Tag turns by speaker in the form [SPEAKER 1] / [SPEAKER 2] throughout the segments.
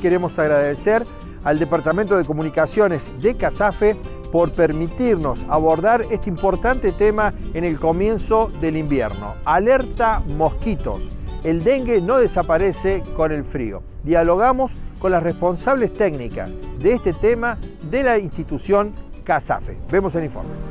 [SPEAKER 1] queremos agradecer al Departamento de Comunicaciones de CASAFE por permitirnos abordar este importante tema en el comienzo del invierno. Alerta mosquitos. El dengue no desaparece con el frío. Dialogamos con las responsables técnicas de este tema de la institución CASAFE. Vemos el informe.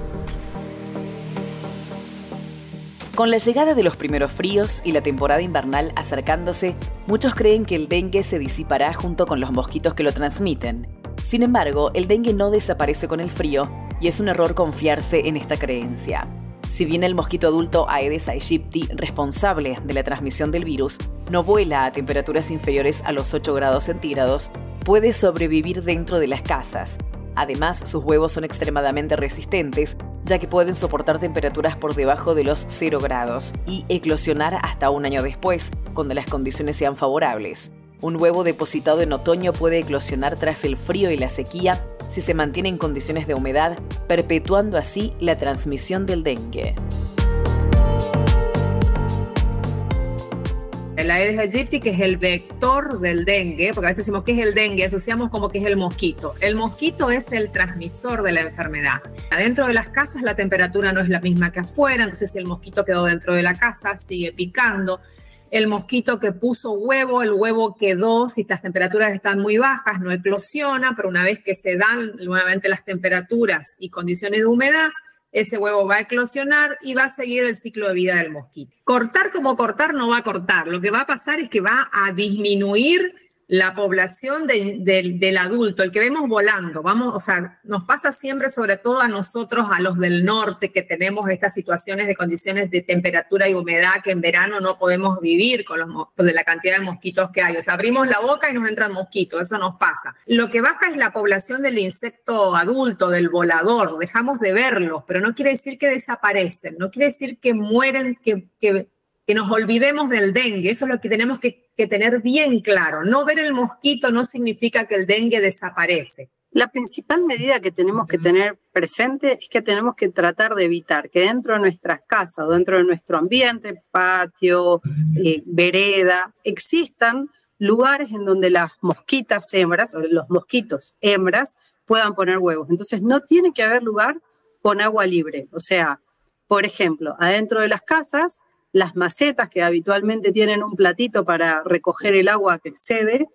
[SPEAKER 2] Con la llegada de los primeros fríos y la temporada invernal acercándose, muchos creen que el dengue se disipará junto con los mosquitos que lo transmiten. Sin embargo, el dengue no desaparece con el frío y es un error confiarse en esta creencia. Si bien el mosquito adulto Aedes aegypti, responsable de la transmisión del virus, no vuela a temperaturas inferiores a los 8 grados centígrados, puede sobrevivir dentro de las casas. Además, sus huevos son extremadamente resistentes ya que pueden soportar temperaturas por debajo de los 0 grados y eclosionar hasta un año después, cuando las condiciones sean favorables. Un huevo depositado en otoño puede eclosionar tras el frío y la sequía si se mantiene en condiciones de humedad, perpetuando así la transmisión del dengue.
[SPEAKER 3] El Aedes aegypti, que es el vector del dengue, porque a veces decimos que es el dengue, asociamos como que es el mosquito. El mosquito es el transmisor de la enfermedad. Adentro de las casas la temperatura no es la misma que afuera, entonces el mosquito quedó dentro de la casa, sigue picando. El mosquito que puso huevo, el huevo quedó, si las temperaturas están muy bajas, no eclosiona, pero una vez que se dan nuevamente las temperaturas y condiciones de humedad, ese huevo va a eclosionar y va a seguir el ciclo de vida del mosquito. Cortar como cortar no va a cortar, lo que va a pasar es que va a disminuir la población del adulto, el que vemos volando, vamos, o sea, nos pasa siempre, sobre todo a nosotros, a los del norte, que tenemos estas situaciones de condiciones de temperatura y humedad que en verano no podemos vivir con los, de la cantidad de mosquitos que hay. O sea, abrimos la boca y nos entran mosquitos, eso nos pasa. Lo que baja es la población del insecto adulto, del volador, dejamos de verlos, pero no quiere decir que desaparecen, no quiere decir que mueren, que, que que nos olvidemos del dengue. Eso es lo que tenemos que, tener bien claro. No ver el mosquito no significa que el dengue desaparece.
[SPEAKER 4] La principal medida que tenemos que tener presente es que tenemos que tratar de evitar que dentro de nuestras casas o dentro de nuestro ambiente, patio, eh, vereda, existan lugares en donde las mosquitas hembras o los mosquitos hembras puedan poner huevos. Entonces no tiene que haber lugar con agua libre. O sea, por ejemplo, adentro de las casas las macetas que habitualmente tienen un platito para recoger el agua que excede,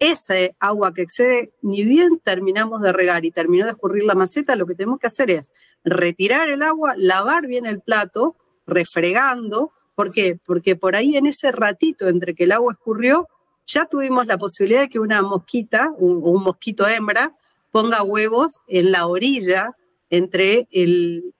[SPEAKER 4] ese agua que excede, ni bien terminamos de regar y terminó de escurrir la maceta, lo que tenemos que hacer es retirar el agua, lavar bien el plato, refregando. ¿Por qué? Porque por ahí en ese ratito entre que el agua escurrió, ya tuvimos la posibilidad de que una mosquita, un, un mosquito hembra, ponga huevos en la orilla entre el,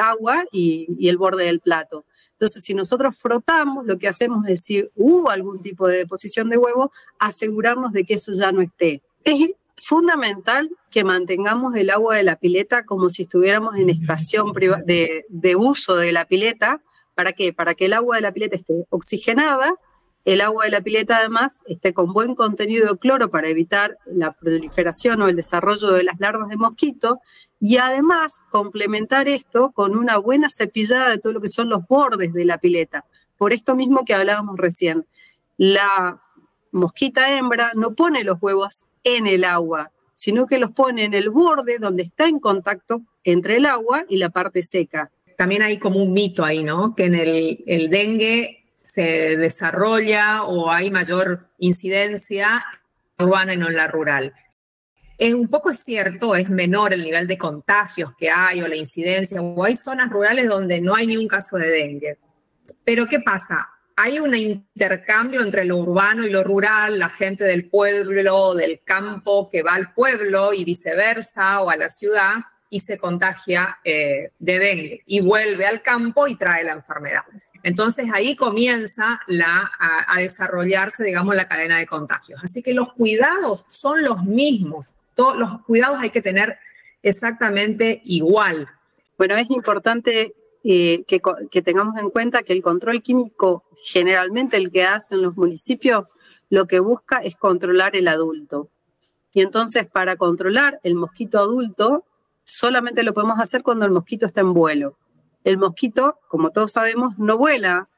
[SPEAKER 4] agua y el borde del plato. Entonces, si nosotros frotamos, lo que hacemos es si hubo algún tipo de deposición de huevo, asegurarnos de que eso ya no esté. Es fundamental que mantengamos el agua de la pileta como si estuviéramos en estación de, de uso de la pileta. ¿Para qué? Para que el agua de la pileta esté oxigenada, el agua de la pileta además esté con buen contenido de cloro para evitar la proliferación o el desarrollo de las larvas de mosquito y además complementar esto con una buena cepillada de todo lo que son los bordes de la pileta. Por esto mismo que hablábamos recién, la mosquita hembra no pone los huevos en el agua, sino que los pone en el borde donde está en contacto entre el agua y la parte seca.
[SPEAKER 3] También hay como un mito ahí, ¿no? Que en el, el dengue se desarrolla o hay mayor incidencia urbana y no en la rural. Es un poco cierto, es menor el nivel de contagios que hay o la incidencia, o hay zonas rurales donde no hay ni un caso de dengue. Pero ¿qué pasa? Hay un intercambio entre lo urbano y lo rural, la gente del pueblo, del campo que va al pueblo y viceversa, o a la ciudad, y se contagia eh, de dengue, y vuelve al campo y trae la enfermedad. Entonces ahí comienza la, a, desarrollarse, digamos, la cadena de contagios. Así que los cuidados son los mismos todos los cuidados hay que tener exactamente igual.
[SPEAKER 4] Bueno, es importante eh, que, que, tengamos en cuenta que el control químico, generalmente el que hacen los municipios, lo que busca es controlar el adulto. Y entonces, para controlar el mosquito adulto, solamente lo podemos hacer cuando el mosquito está en vuelo. El mosquito, como todos sabemos, no vuela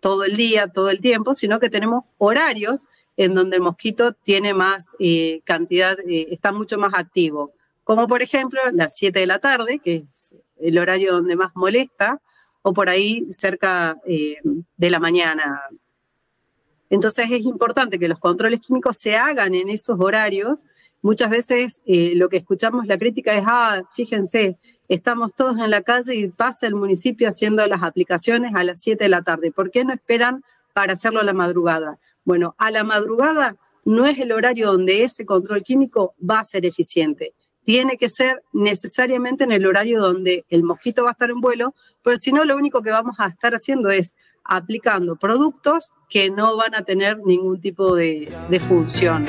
[SPEAKER 4] todo el día, todo el tiempo, sino que tenemos horarios en donde el mosquito tiene más eh, cantidad, eh, está mucho más activo. Como por ejemplo las 7 de la tarde, que es el horario donde más molesta, o por ahí cerca eh, de la mañana. Entonces es importante que los controles químicos se hagan en esos horarios. Muchas veces lo que escuchamos la crítica es, ah, fíjense, estamos todos en la calle y pasa el municipio haciendo las aplicaciones a las 7 de la tarde. ¿Por qué no esperan para hacerlo a la madrugada? Bueno, a la madrugada no es el horario donde ese control químico va a ser eficiente. Tiene que ser necesariamente en el horario donde el mosquito va a estar en vuelo, pero si no, lo único que vamos a estar haciendo es aplicando productos que no van a tener ningún tipo de, función.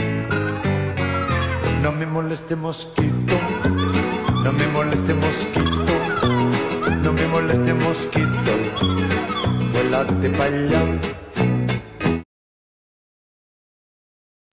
[SPEAKER 5] No me moleste mosquito, no me moleste mosquito, no me moleste mosquito, para allá